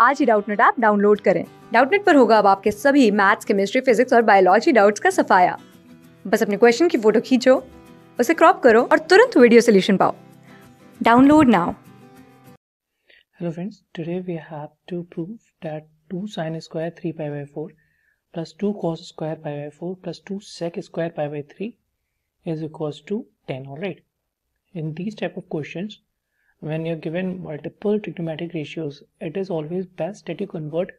आज ही Doubtnut app download करें डाउटनेट पर होगा अब आपके सभी मैथ्स केमिस्ट्री फिजिक्स और बायोलॉजी डाउट्स का सफाया बस अपने क्वेश्चन की फ़ोटो खींचो उसे क्रॉप करो और तुरंत वीडियो सोल्यूशन पाओ download now Hello friends, today we have to prove that 2 sine square 3 pi by 4 plus 2 cos square pi by 4 plus 2 sec square pi by 3 is equals to 10, alright. In these type of questions, when you're given multiple trigonometric ratios, it is always best that you convert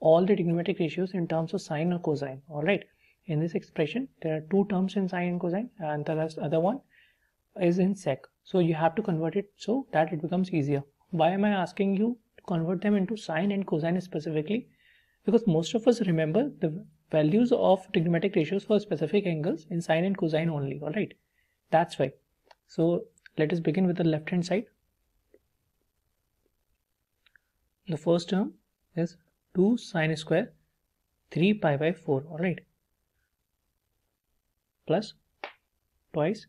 all the trigonometric ratios in terms of sine or cosine, alright. In this expression, there are two terms in sine and cosine and the other one is in sec. So you have to convert it so that it becomes easier why am I asking you to convert them into sine and cosine specifically? Because most of us remember the values of trigonometric ratios for specific angles in sine and cosine only, alright? That's why. So let us begin with the left hand side. The first term is 2 sine square 3 pi by 4, alright? Plus twice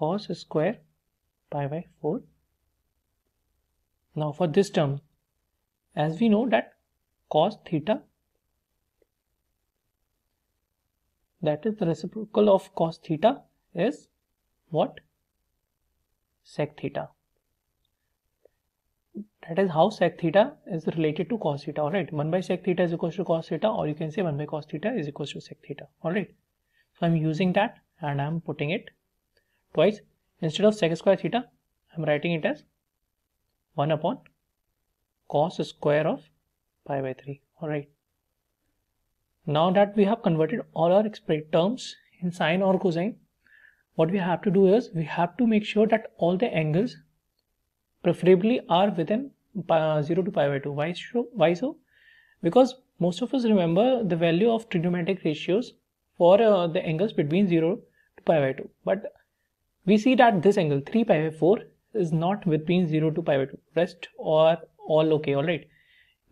cos square pi by 4 now for this term, as we know that cos theta that is the reciprocal of cos theta is what? Sec theta. That is how sec theta is related to cos theta. Alright, 1 by sec theta is equal to cos theta, or you can say 1 by cos theta is equal to sec theta. Alright, so I'm using that and I'm putting it twice. Instead of sec square theta, I'm writing it as 1 upon cos square of pi by 3 alright now that we have converted all our express terms in sine or cosine what we have to do is we have to make sure that all the angles preferably are within 0 to pi by 2 why so, why so? Because most of us remember the value of trigonometric ratios for uh, the angles between 0 to pi by 2 but we see that this angle 3 pi by 4 is not between 0 to pi by 2 rest or all okay all right.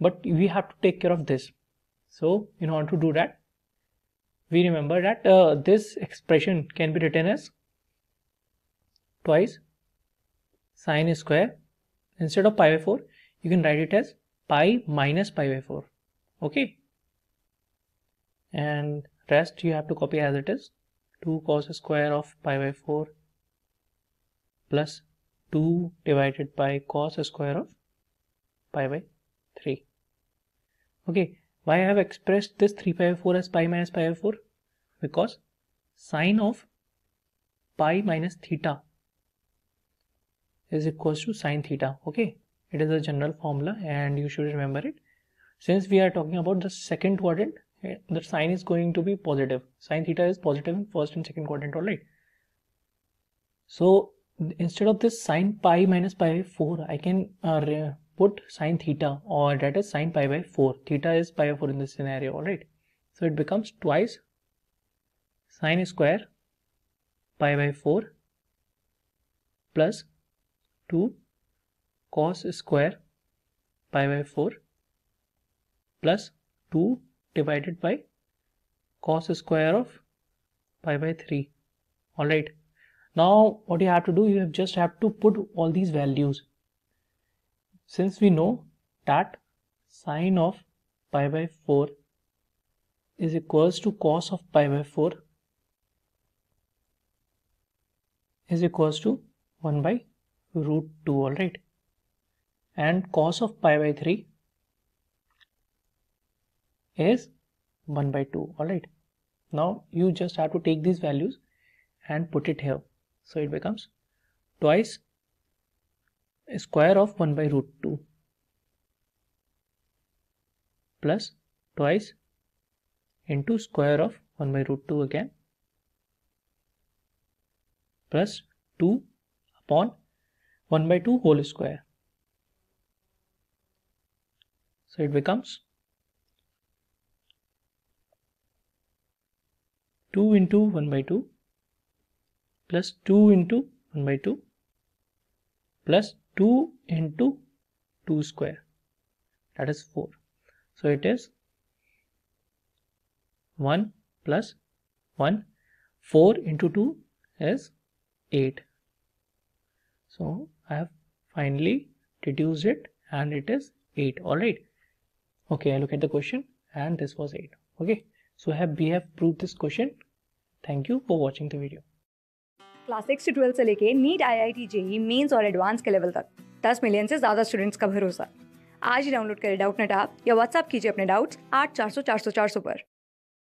But we have to take care of this. So in order to do that we remember that uh, this expression can be written as twice sine square instead of pi by 4 you can write it as pi minus pi by 4 okay? And rest you have to copy as it is 2 cos square of pi by 4 plus 2 divided by cos square of pi by 3 okay? Why I have expressed this 3 pi by 4 as pi minus pi by 4 because sine of pi minus theta is equals to sine theta okay? It is a general formula and you should remember it. Since we are talking about the second quadrant eh, the sine is going to be positive. Sine theta is positive in first and second quadrant all right so instead of this sine pi minus pi by 4 I can uh, put sine theta or that is sine pi by 4 theta is pi by 4 in this scenario alright so it becomes twice sine square pi by 4 plus 2 cos square pi by 4 plus 2 divided by cos square of pi by 3 alright now what you have to do you have just have to put all these values. Since we know that sine of pi by 4 is equals to cos of pi by 4 is equals to 1 by root 2 alright? And cos of pi by 3 is 1 by 2 alright? Now you just have to take these values and put it here. So it becomes twice square of 1 by root 2 plus twice into square of 1 by root 2 again plus 2 upon 1 by 2 whole square. So it becomes 2 into 1 by 2 plus 2 into 1 by 2 plus 2 into 2 square. That is 4 so it is 1 plus 1 4 into 2 is 8 so I have finally reduced it and it is 8 all right okay i look at the question and this was 8 okay so have we have proved this question thank you for watching the video class six से twelfth से लेके NEET I I T JEE mains और advance के level तक दस million से ज़्यादा students का भरोसा आज ही डाउनलोड करें डाउट नेट ऐप या व्हाट्सअप कीजिए अपने डाउट्स आठ चार